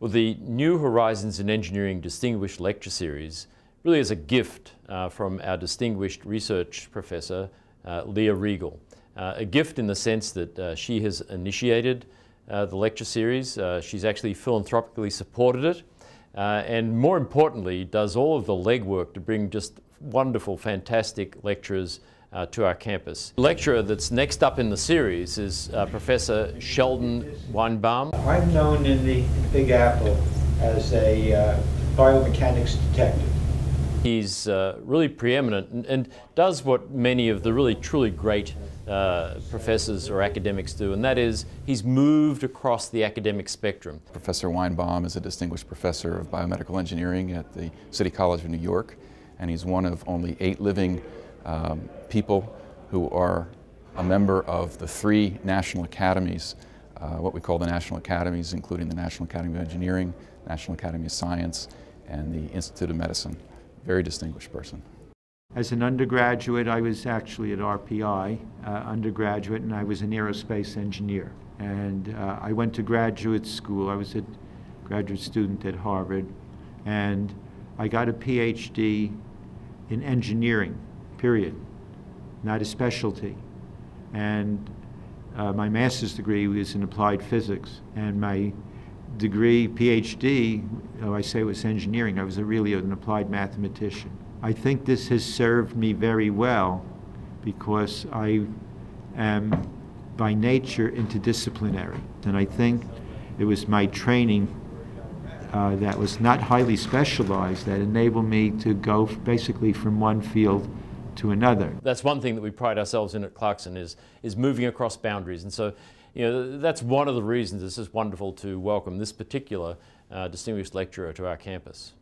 Well, the New Horizons in Engineering Distinguished Lecture Series really is a gift uh, from our distinguished research professor, uh, Leah Riegel. Uh, a gift in the sense that uh, she has initiated uh, the lecture series. Uh, she's actually philanthropically supported it. and more importantly, does all of the legwork to bring just wonderful, fantastic lecturers uh, to our campus. The lecturer that's next up in the series is uh, Professor Sheldon Weinbaum. I'm known in the Big Apple as a uh, biomechanics detective. He's uh, really preeminent and, and, does what many of the really truly great uh, professors or academics do, and that is he's moved across the academic spectrum. Professor Weinbaum is a distinguished professor of biomedical engineering at the City College of New York, and he's one of only eight living um, people who are a member of the three national academies, uh, what we call the national academies, including the National Academy of Engineering, National Academy of Science, and the Institute of Medicine. Very distinguished person. As an undergraduate, I was actually at RPI, uh, undergraduate, and I was an aerospace engineer. And uh, I went to graduate school. I was a graduate student at Harvard, and I got a PhD in engineering period, not a specialty. And uh, my master's degree was in applied physics, and my degree, PhD, oh, I say it was engineering, I was a really an applied mathematician. I think this has served me very well because I am by nature interdisciplinary. And I think it was my training uh, that was not highly specialized that enabled me to go basically from one field to another. That's one thing that we pride ourselves in at Clarkson is, is moving across boundaries. And so, you know, that's one of the reasons this is wonderful to welcome this particular uh, distinguished lecturer to our campus.